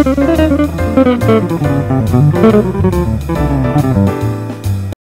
Thank you.